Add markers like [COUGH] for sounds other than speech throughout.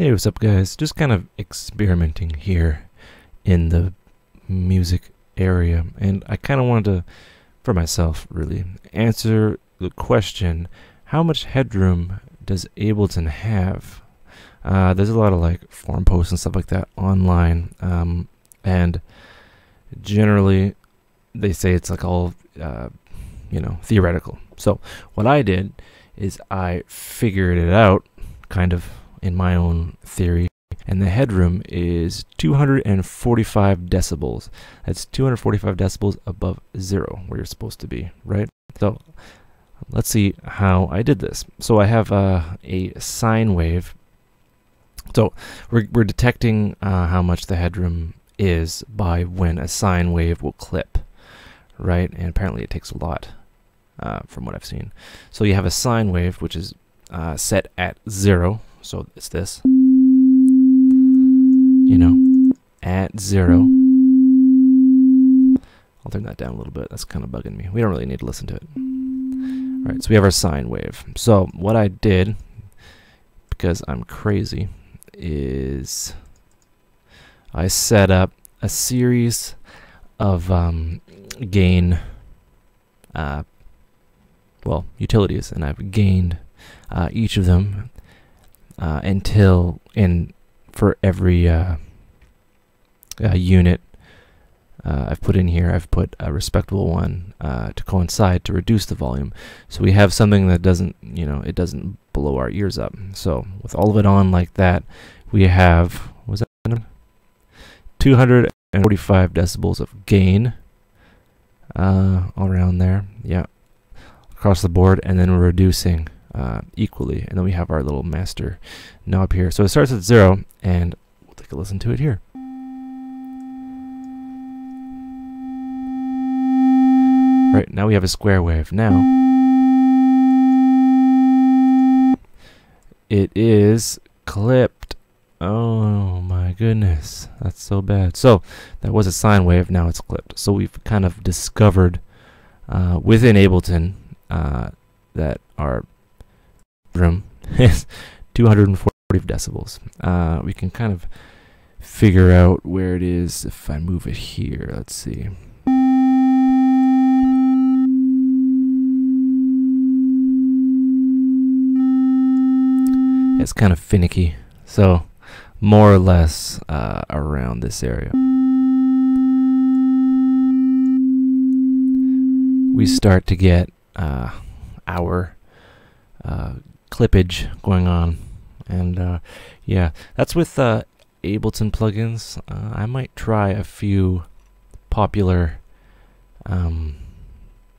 Hey, what's up, guys? Just kind of experimenting here in the music area, and I kind of wanted to, for myself, really, answer the question how much headroom does Ableton have? Uh, there's a lot of like forum posts and stuff like that online, um, and generally they say it's like all, uh, you know, theoretical. So what I did is I figured it out, kind of in my own theory, and the headroom is 245 decibels. That's 245 decibels above zero, where you're supposed to be, right? So let's see how I did this. So I have uh, a sine wave. So we're, we're detecting uh, how much the headroom is by when a sine wave will clip, right? And apparently it takes a lot uh, from what I've seen. So you have a sine wave, which is uh, set at zero. So it's this, you know, at zero. I'll turn that down a little bit. That's kind of bugging me. We don't really need to listen to it. All right, so we have our sine wave. So what I did, because I'm crazy, is I set up a series of um, gain, uh, well, utilities, and I've gained uh, each of them uh, until in for every uh, uh, unit uh, I've put in here, I've put a respectable one uh, to coincide to reduce the volume. So we have something that doesn't, you know, it doesn't blow our ears up. So with all of it on like that, we have, was that 245 decibels of gain uh, all around there. Yeah, across the board, and then we're reducing uh, equally. And then we have our little master knob here. So it starts at zero, and we'll take a listen to it here. Right, now we have a square wave. Now, it is clipped. Oh my goodness, that's so bad. So, that was a sine wave, now it's clipped. So we've kind of discovered uh, within Ableton uh, that our room [LAUGHS] is 240 decibels. Uh, we can kind of figure out where it is if I move it here. Let's see. It's kind of finicky. So, more or less uh, around this area. We start to get uh, our uh, clippage going on. And uh, yeah, that's with uh, Ableton plugins. Uh, I might try a few popular um,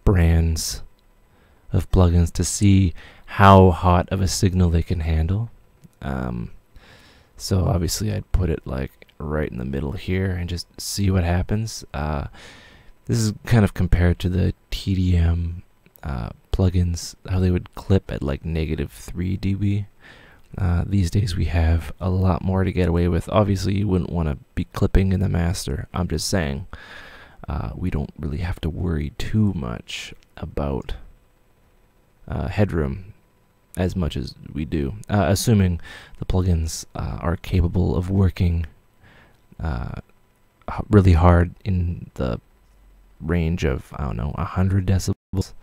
brands of plugins to see how hot of a signal they can handle. Um, so obviously I'd put it like right in the middle here and just see what happens. Uh, this is kind of compared to the TDM uh, plugins, how they would clip at like negative 3 dB. Uh, these days we have a lot more to get away with. Obviously you wouldn't want to be clipping in the master. I'm just saying uh, we don't really have to worry too much about uh, headroom as much as we do, uh, assuming the plugins uh, are capable of working uh, really hard in the range of I don't know 100 decibels,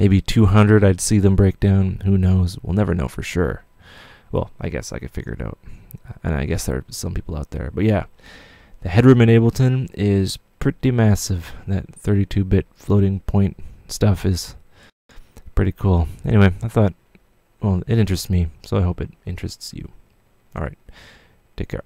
maybe 200. I'd see them break down. Who knows? We'll never know for sure. Well, I guess I could figure it out, and I guess there are some people out there. But yeah, the headroom in Ableton is pretty massive. That 32-bit floating point stuff is pretty cool. Anyway, I thought well, it interests me, so I hope it interests you. Alright, take care.